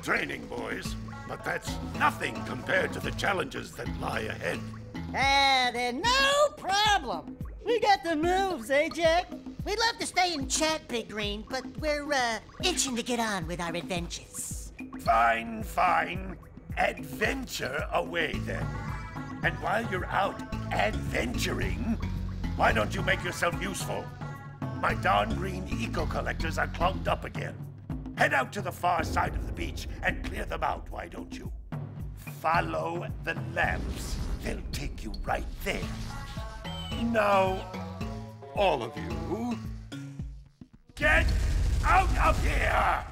Good training, boys. But that's nothing compared to the challenges that lie ahead. Ah, then no problem. We got the moves, eh, Jak? We'd love to stay and chat, Big Green, but we're, uh, itching to get on with our adventures. Fine, fine. Adventure away then. And while you're out adventuring, why don't you make yourself useful? My darn green eco collectors are clogged up again. Head out to the far side of the beach and clear them out, why don't you? Follow the lamps. They'll take you right there. Now, all of you, get out of here!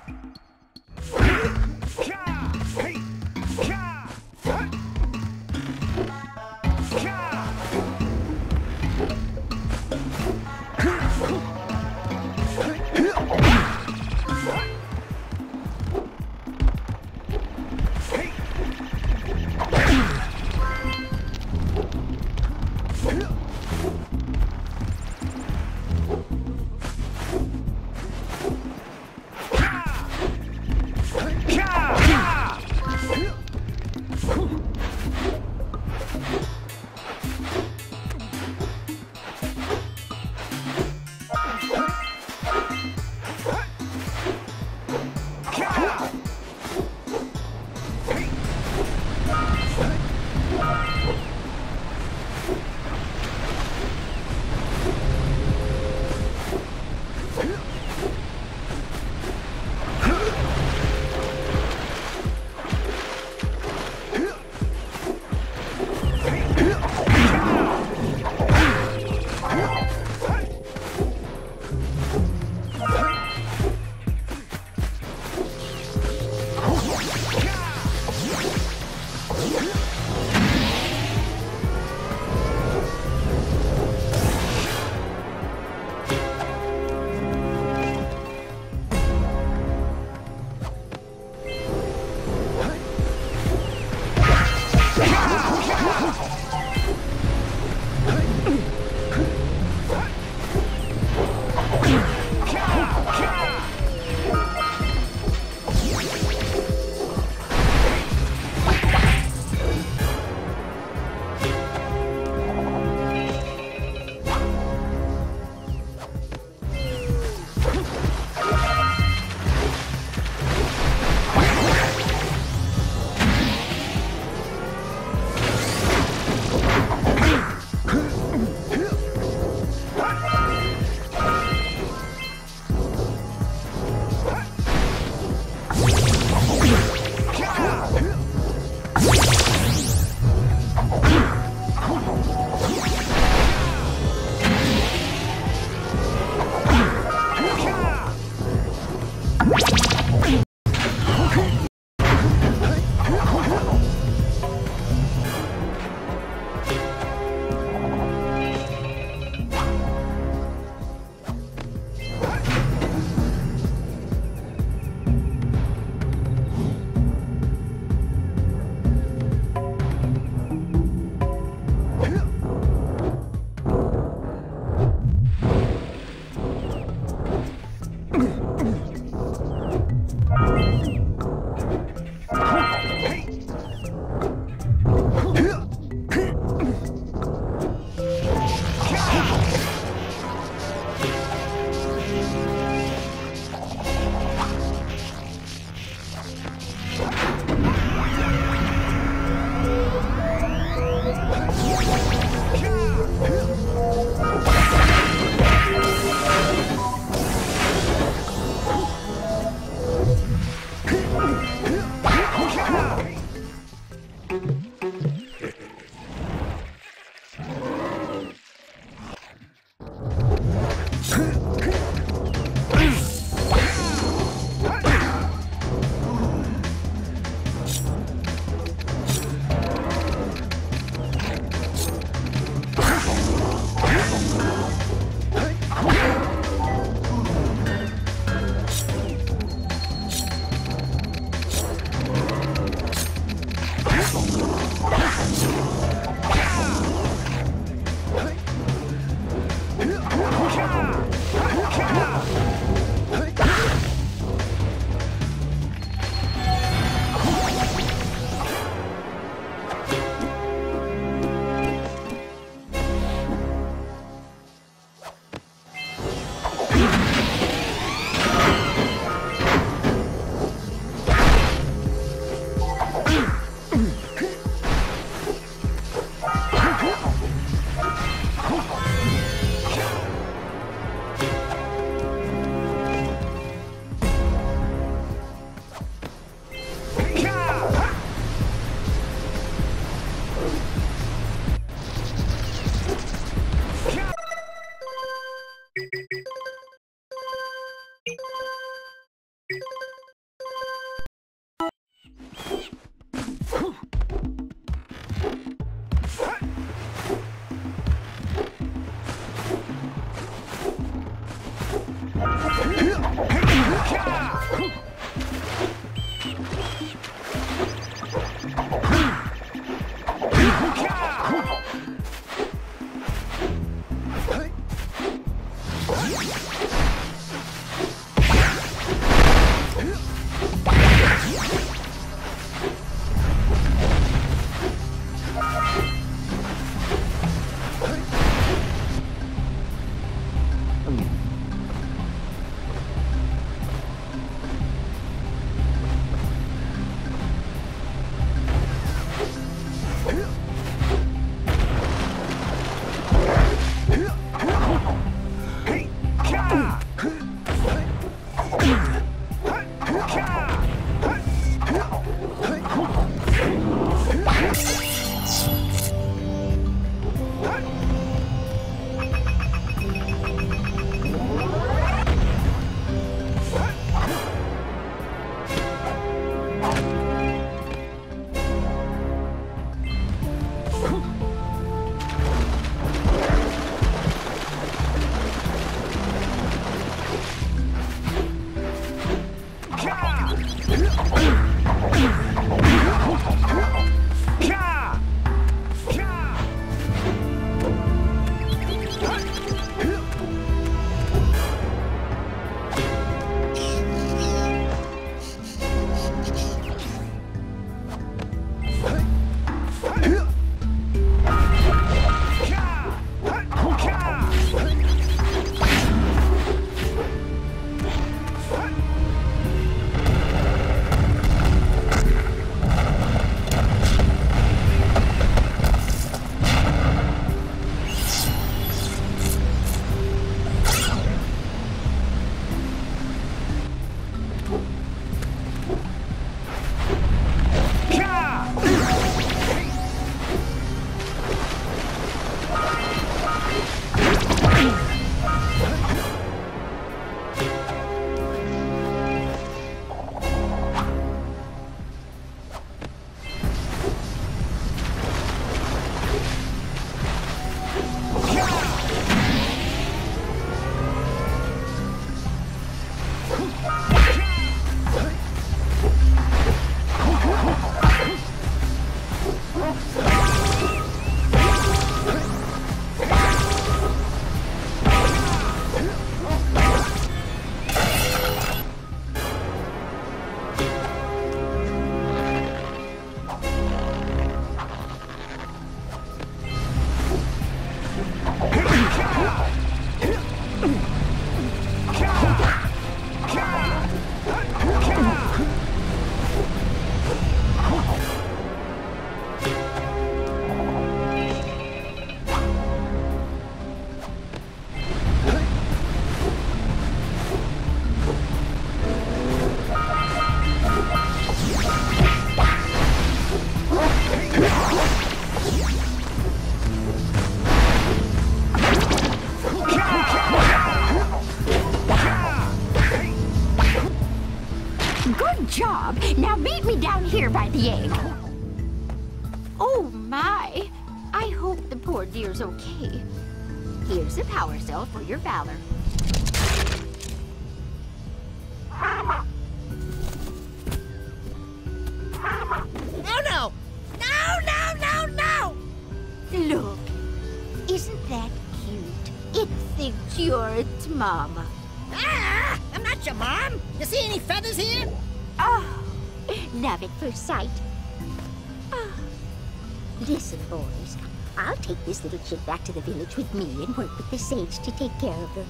I'll take this little kid back to the village with me and work with the sage to take care of her.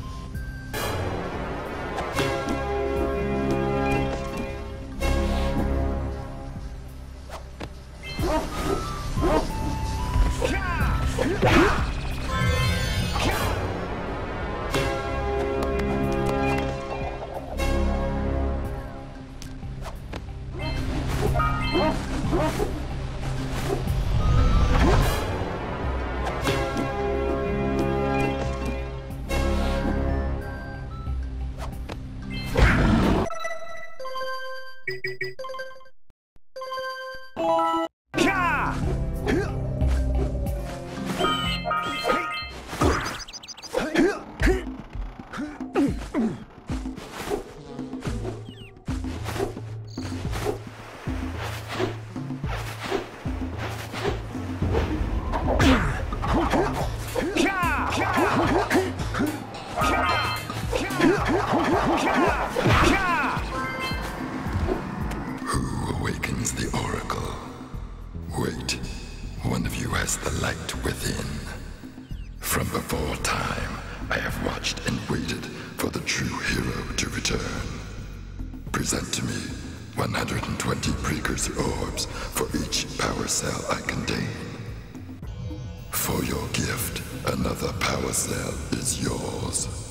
Who awakens the oracle? Wait, one of you has the light within. From before time, I have watched and waited for the true hero to return. Present to me 120 precursor orbs for each power cell I contain. For your gift, another power cell is yours.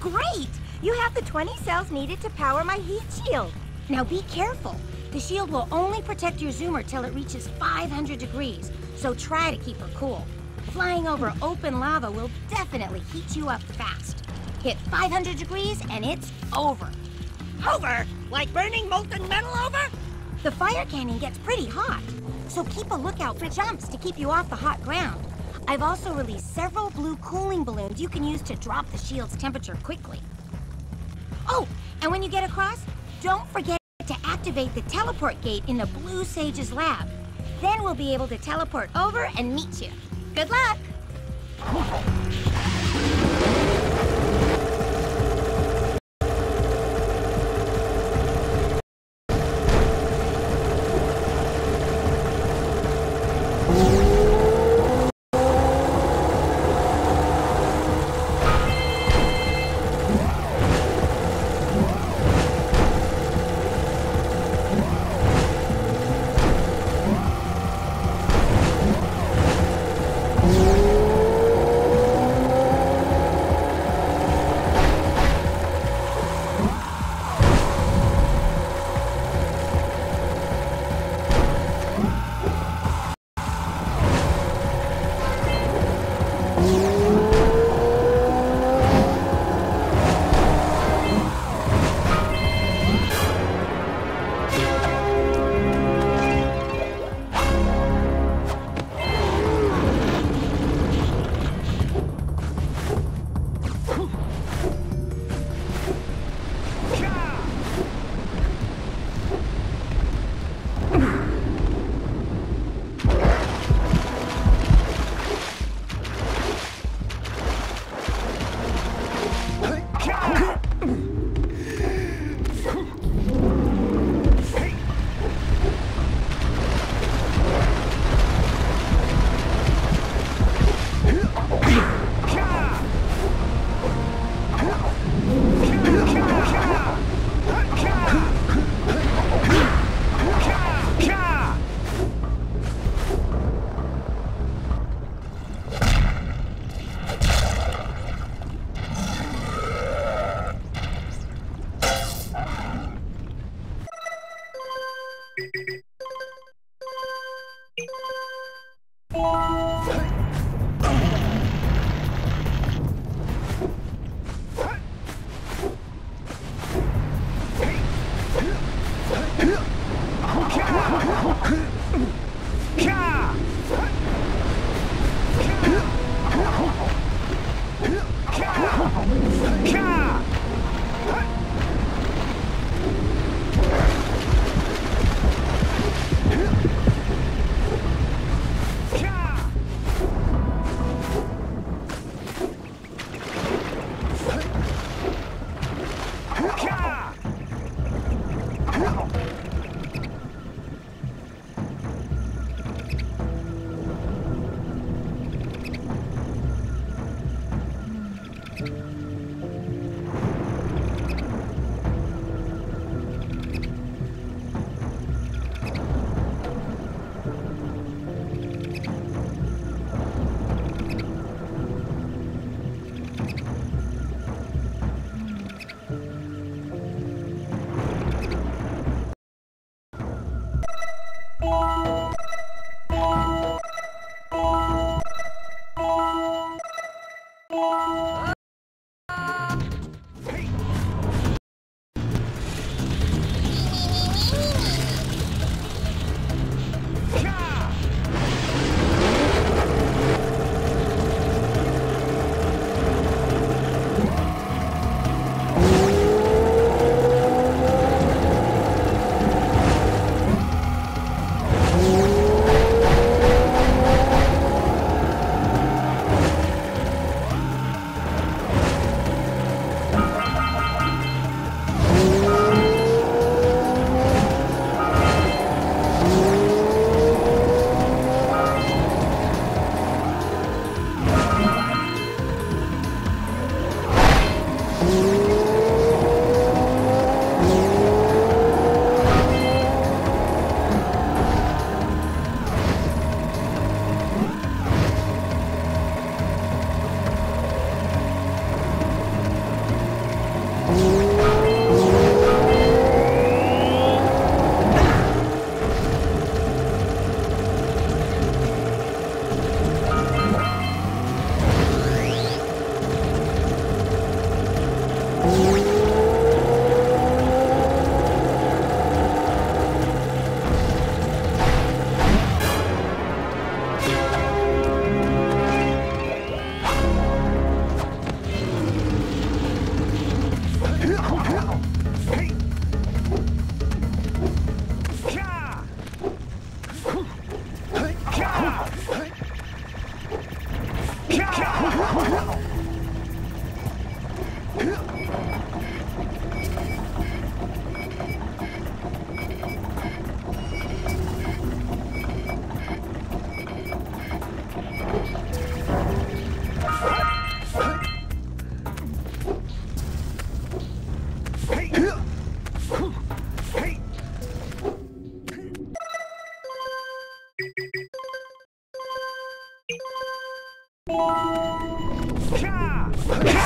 Great! You have the 20 cells needed to power my heat shield. Now be careful. The shield will only protect your zoomer till it reaches 500 degrees, so try to keep her cool. Flying over open lava will definitely heat you up fast. Hit 500 degrees and it's over. Over? Like burning molten metal over? The fire canyon gets pretty hot, so keep a lookout for jumps to keep you off the hot ground. I've also released several blue cooling balloons you can use to drop the shield's temperature quickly. Oh, and when you get across, don't forget to activate the teleport gate in the Blue Sage's lab. Then we'll be able to teleport over and meet you. Good luck! Okay.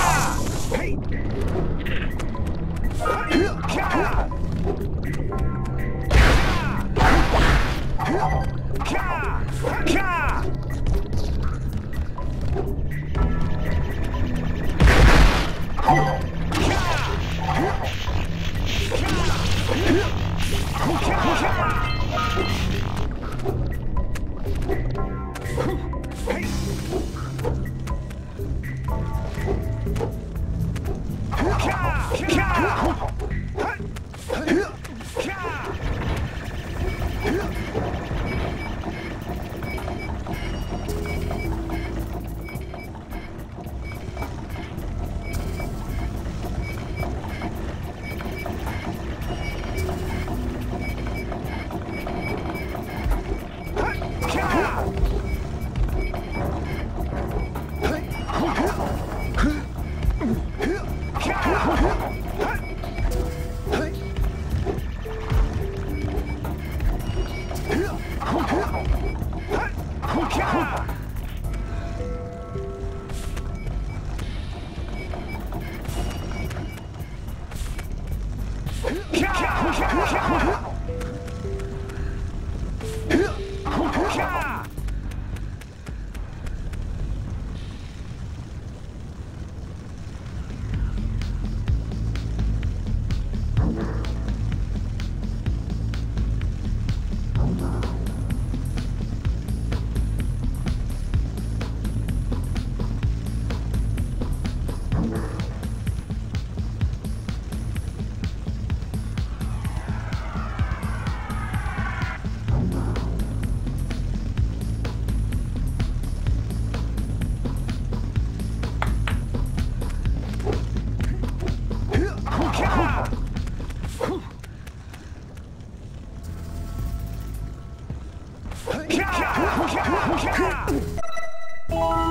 下，图图下，图图下。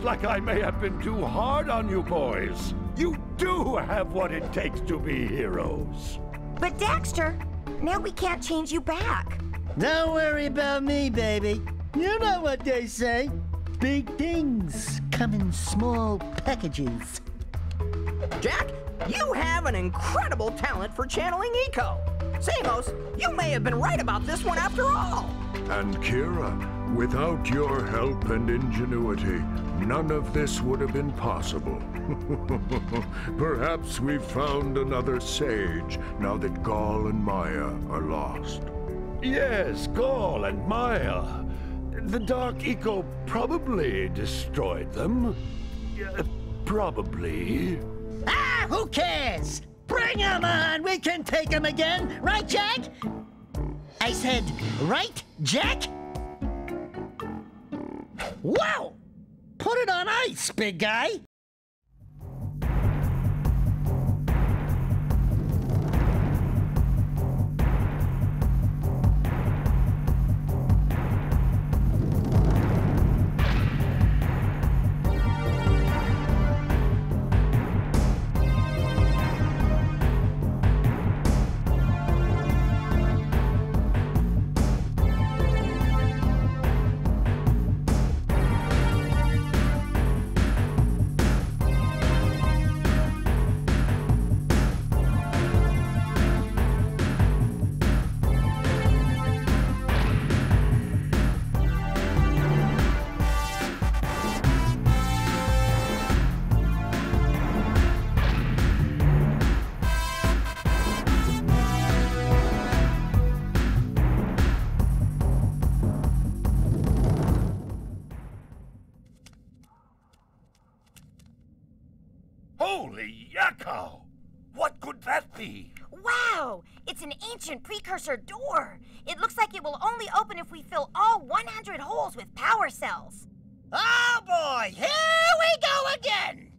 Looks like I may have been too hard on you boys. You do have what it takes to be heroes. But Daxter, now we can't change you back. Don't worry about me, baby. You know what they say. Big things come in small packages. Jak, you have an incredible talent for channeling Eco. Samos, you may have been right about this one after all. And Keira, without your help and ingenuity, none of this would have been possible. Perhaps we've found another sage now that Gol and Maia are lost. Yes, Gol and Maia. The Dark Eco probably destroyed them. Yeah, probably. Ah, who cares? Bring 'em on! We can take 'em again, right, Jak? I said, right, Jak? Wow! Put it on ice, big guy! Could? Wow! It's an ancient precursor door. It looks like it will only open if we fill all 100 holes with power cells. Oh boy, here we go again!